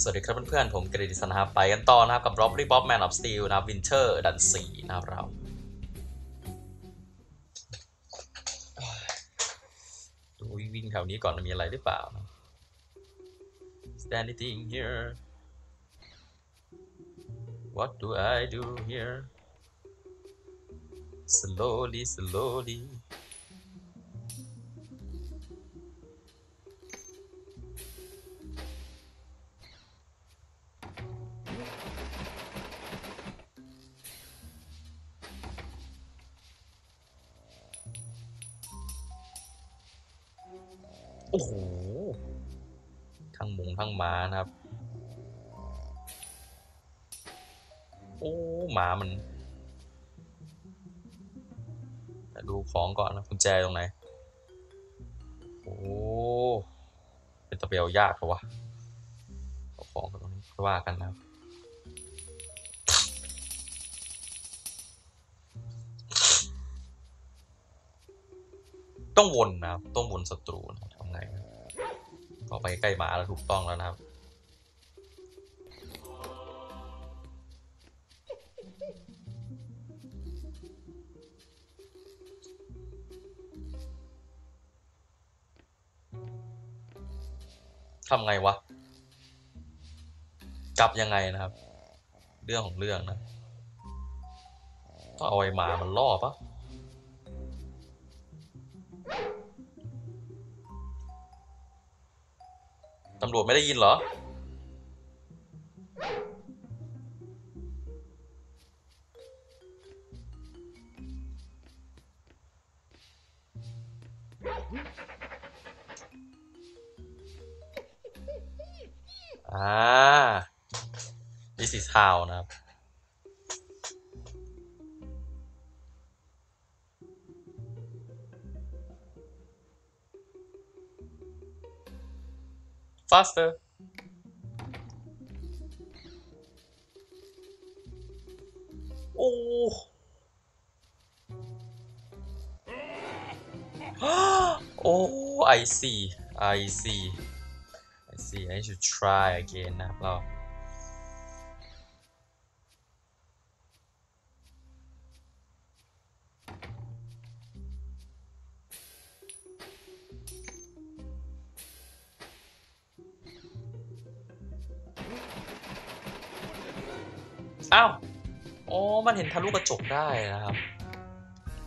สวัสดีครับเพื่อนๆ ผมกฤติสันะครับไปกันต่อนะครับกับ Robbery Bob Man of Steel นะครับ Winter ดันสีนะครับเรา ดูวิ่งแถวนี้ก่อนมีอะไรหรือเปล่า Is there anything here What do I do here Slowly slowly โอ้โห ทั้งหมงทั้งหมานะครับ โอ้หมามันดูของก่อนนะกุญแจตรงไหน โอ้ เป็นตะเบียวยากเหรอวะเอาของตรงนี้ค่อยว่ากันนะครับ ต้องวนนะครับ ต้องวนศัตรูทำไงครับต่อไปใกล้หมาแล้วถูกต้องแล้วนะครับ ทำไงวะ กลับยังไงนะครับ เรื่องของเรื่องนะต้องเอาไอ้หมามันล่อปะ ตำรวจไม่ได้ยินเหรอ อ่า this is how นะครับ faster โอ้โอ้ I see I see I see I should try again น อ้าวอ๋อมันเห็นทะลุกระจกได้นะครับ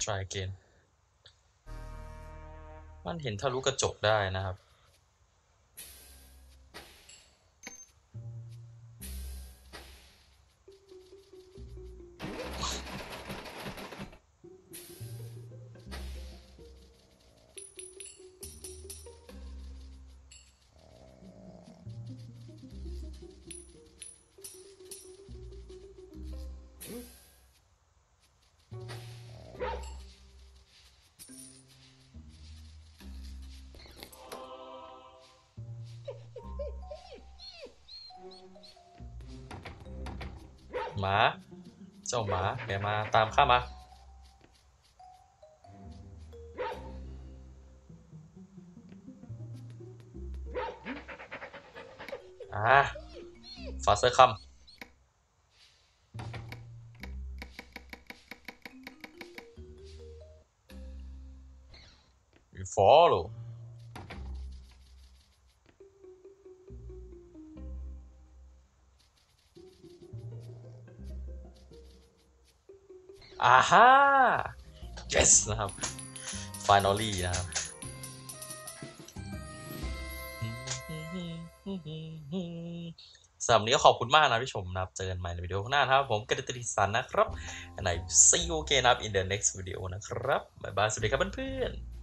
try again มันเห็นทะลุกระจกได้นะครับ หมา เจ้าหมาแกมาตามข้ามาอ่าฟาเซอร์คัม You follow อ่าฮ่า yes นะครับ finally นะครับสำหรับนี้ก็ขอบคุณมากนะพี่ชมนะครับ เจอกันใหม่ในวิดีโอข้างหน้านะครับ ผมกระติสันนะครับใน see you again นะครับ in the next video นะครับ บ๊ายบาย สวัสดีครับเพื่อนๆ